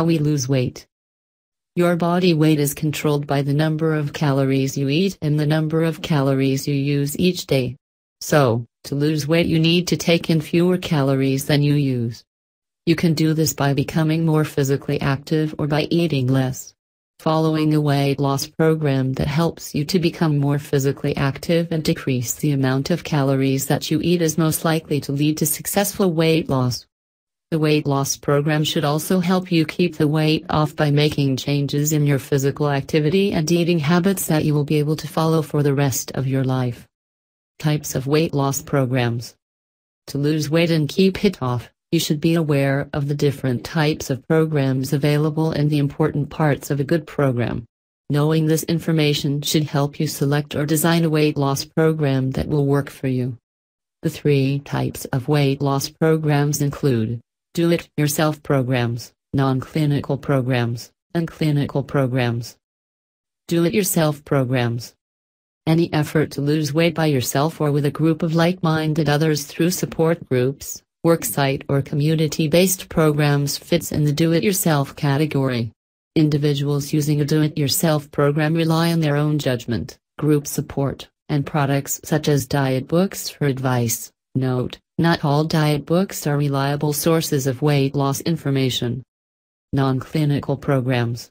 How we lose weight. Your body weight is controlled by the number of calories you eat and the number of calories you use each day. So, to lose weight, you need to take in fewer calories than you use. You can do this by becoming more physically active or by eating less. Following a weight loss program that helps you to become more physically active and decrease the amount of calories that you eat is most likely to lead to successful weight loss. The weight loss program should also help you keep the weight off by making changes in your physical activity and eating habits that you will be able to follow for the rest of your life. Types of weight loss programs. To lose weight and keep it off, you should be aware of the different types of programs available and the important parts of a good program. Knowing this information should help you select or design a weight loss program that will work for you. The three types of weight loss programs include do it yourself programs, non clinical programs, and clinical programs. Do it yourself programs. Any effort to lose weight by yourself or with a group of like minded others through support groups, worksite or community-based programs fits in the do-it-yourself category. Individuals using a do-it-yourself program rely on their own judgment, group support, and products such as diet books for advice. Note, not all diet books are reliable sources of weight loss information. Non-clinical programs.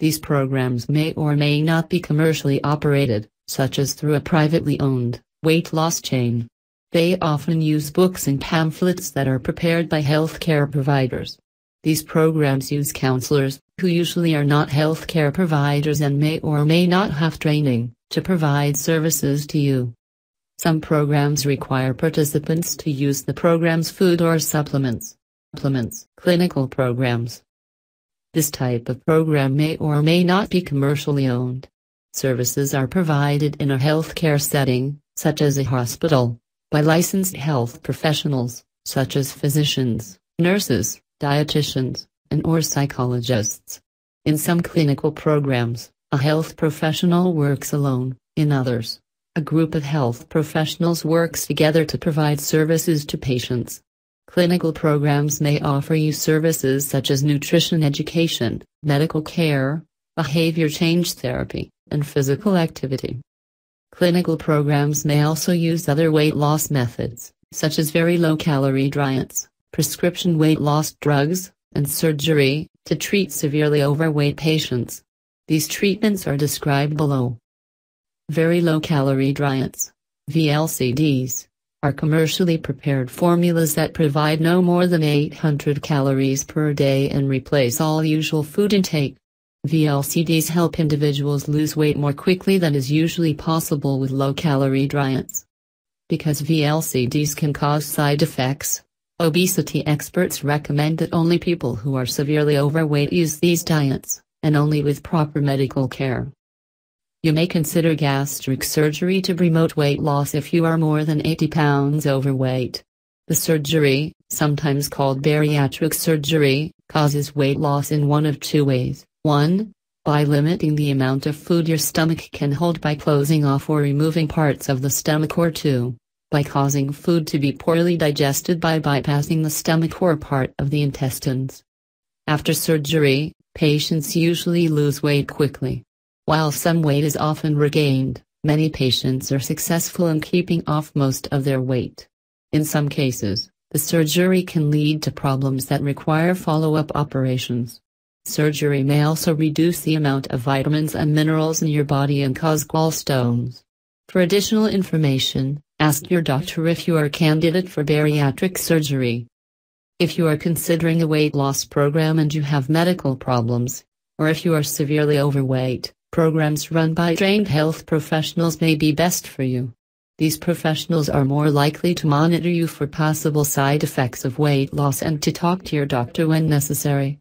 These programs may or may not be commercially operated, such as through a privately owned, weight loss chain. They often use books and pamphlets that are prepared by healthcare providers. These programs use counselors, who usually are not healthcare providers and may or may not have training, to provide services to you. Some programs require participants to use the program's food or supplements. Supplements, clinical programs. This type of program may or may not be commercially owned. Services are provided in a healthcare setting, such as a hospital, by licensed health professionals, such as physicians, nurses, dietitians, and or psychologists. In some clinical programs, a health professional works alone, in others, a group of health professionals works together to provide services to patients. Clinical programs may offer you services such as nutrition education, medical care, behavior change therapy, and physical activity. Clinical programs may also use other weight loss methods, such as very low-calorie diets, prescription weight loss drugs, and surgery, to treat severely overweight patients. These treatments are described below. Very low-calorie diets, VLCDs, are commercially prepared formulas that provide no more than 800 calories per day and replace all usual food intake. VLCDs help individuals lose weight more quickly than is usually possible with low-calorie diets. Because VLCDs can cause side effects, obesity experts recommend that only people who are severely overweight use these diets, and only with proper medical care. You may consider gastric surgery to promote weight loss if you are more than 80 pounds overweight. The surgery, sometimes called bariatric surgery, causes weight loss in one of two ways. 1. By limiting the amount of food your stomach can hold by closing off or removing parts of the stomach or 2. By causing food to be poorly digested by bypassing the stomach or part of the intestines. After surgery, patients usually lose weight quickly. While some weight is often regained, many patients are successful in keeping off most of their weight. In some cases, the surgery can lead to problems that require follow-up operations. Surgery may also reduce the amount of vitamins and minerals in your body and cause gallstones. For additional information, ask your doctor if you are a candidate for bariatric surgery. If you are considering a weight loss program and you have medical problems, or if you are severely overweight, programs run by trained health professionals may be best for you. These professionals are more likely to monitor you for possible side effects of weight loss and to talk to your doctor when necessary.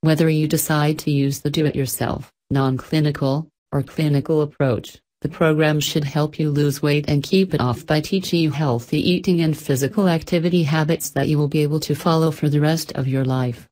Whether you decide to use the do-it-yourself, non-clinical, or clinical approach, the program should help you lose weight and keep it off by teaching you healthy eating and physical activity habits that you will be able to follow for the rest of your life.